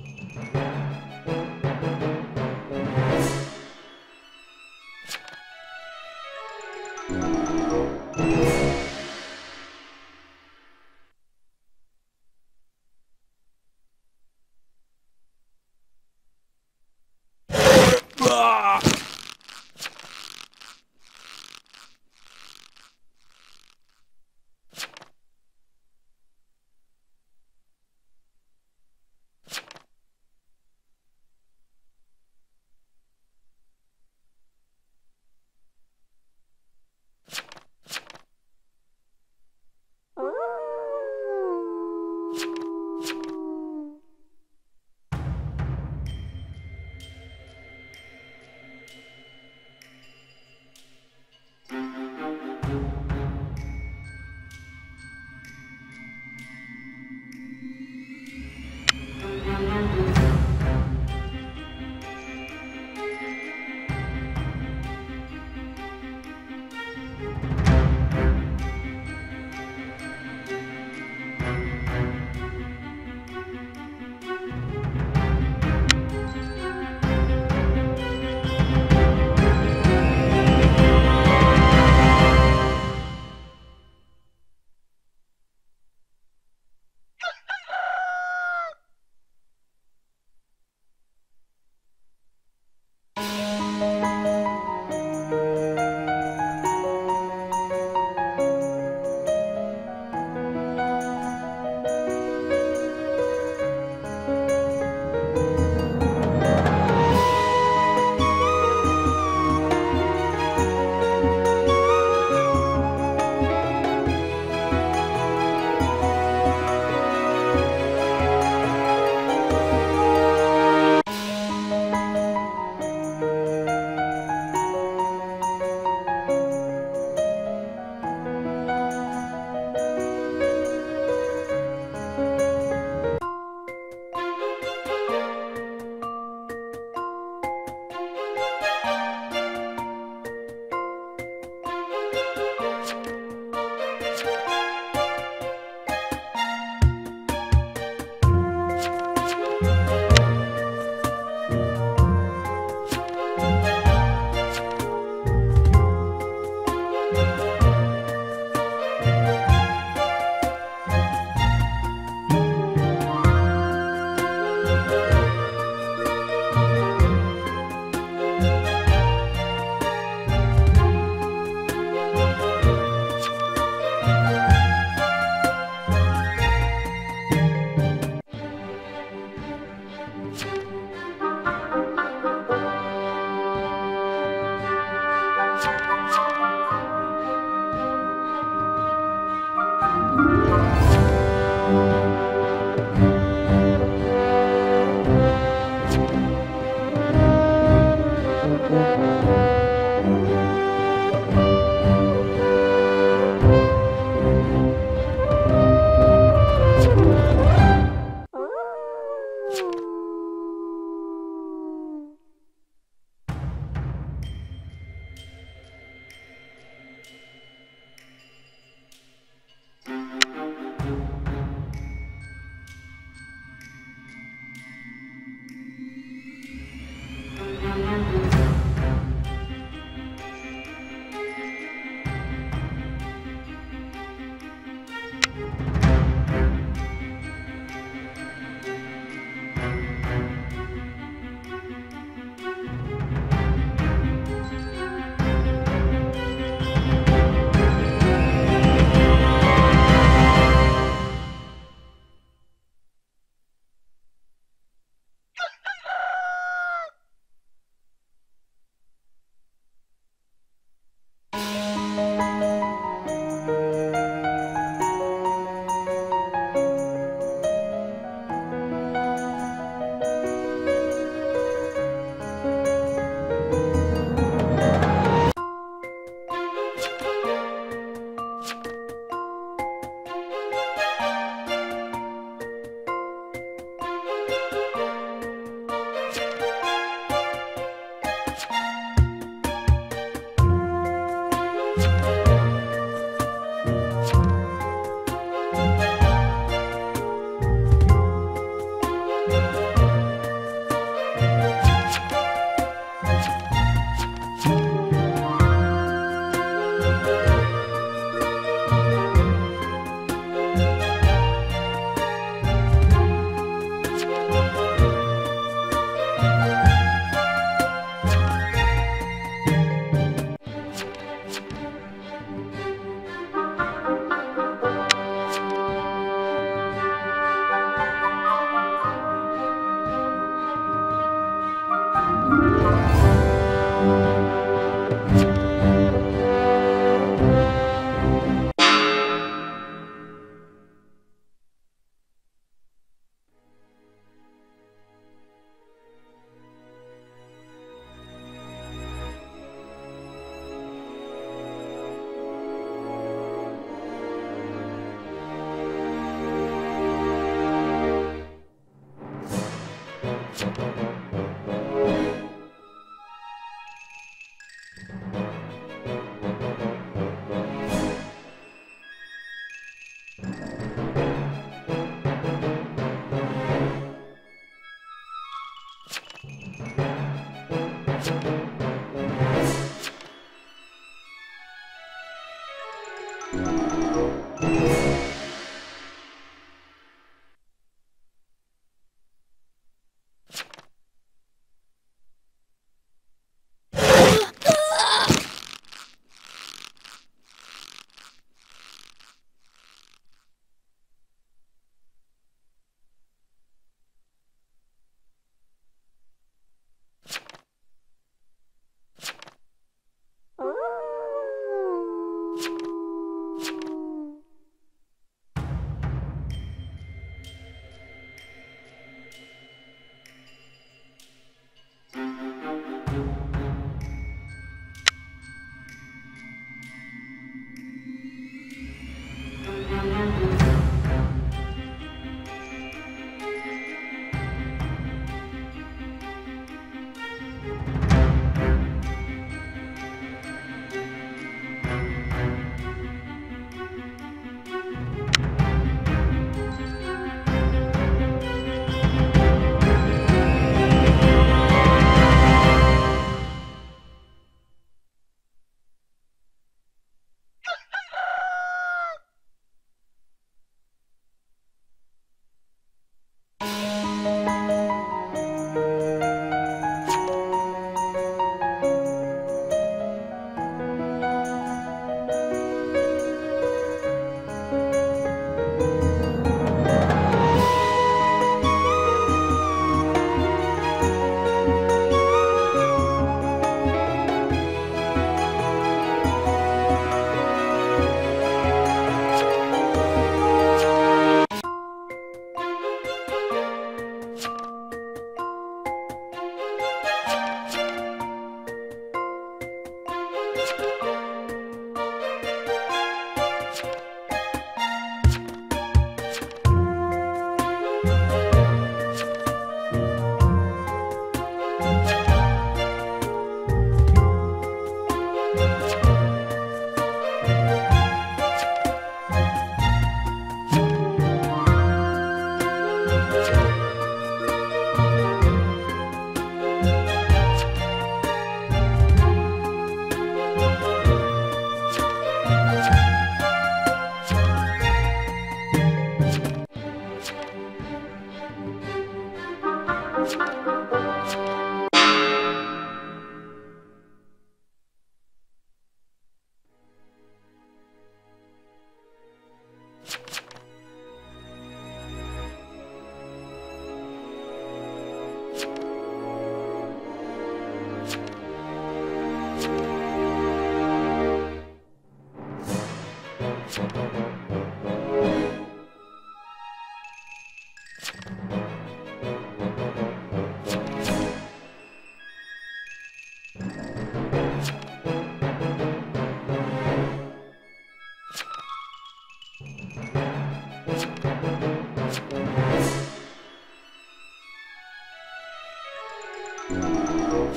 Música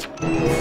Let's go.